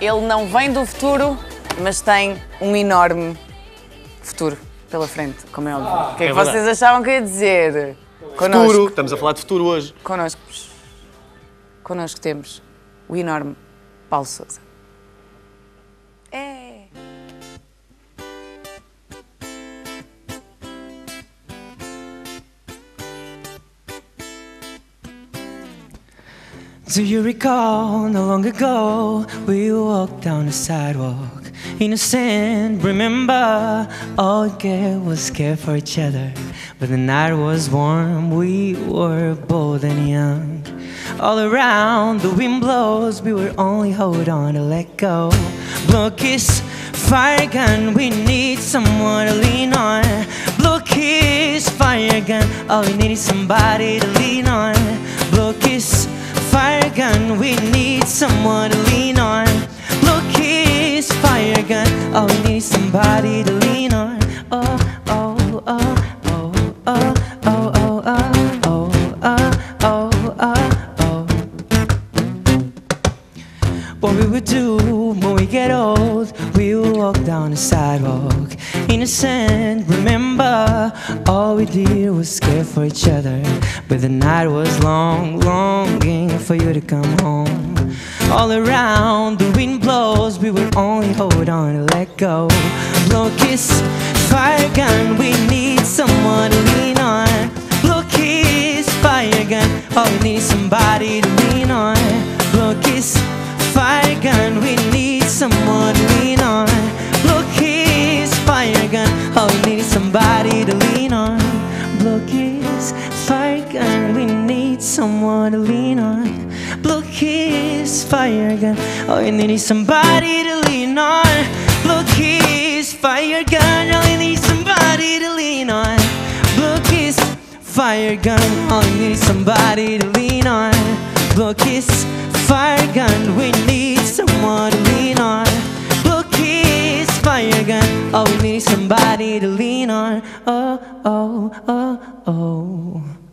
Ele não vem do futuro, mas tem um enorme futuro pela frente, como é óbvio. o que é, é que verdade. vocês achavam que eu ia dizer? Futuro, Connosco, estamos a falar de futuro hoje. connosco, connosco temos o enorme Paulo Sousa. Do you recall not long ago we walked down the sidewalk innocent? Remember, all we cared was care for each other. But the night was warm, we were bold and young. All around the wind blows, we were only hold on to let go. Blow kiss, fire gun, we need someone to lean on. Blow kiss, fire gun, all we need is somebody to lean someone to lean on. Blow a fire gun, we need somebody to lean on. Oh, oh, oh, oh, oh, oh, oh, oh, oh, oh, oh, oh, oh. What we would do when we get old, we will walk down the sidewalk. Innocent, remember, all we did was care for each other. But the night was long, longing for you to come home. All around, the wind blows, we will only hold on and let go. Blow kiss, fire gun, we need someone to lean on. Blow kiss, fire gun, all we need somebody to lean on. Blow kiss, fire gun, we need someone to lean on. Blow kiss, fire gun, all we need somebody to lean on. Blow kiss, fire gun, we need someone to lean on. Kiss, fire gun, all we need is somebody to lean on. A kiss, fire gun, oh, all we need is somebody to lean on. A kiss, fire gun, oh, all we need is somebody to lean on. A kiss, fire gun, we need someone to lean on. A kiss, fire gun, oh, all we need is somebody to lean on. Oh, oh, oh, oh.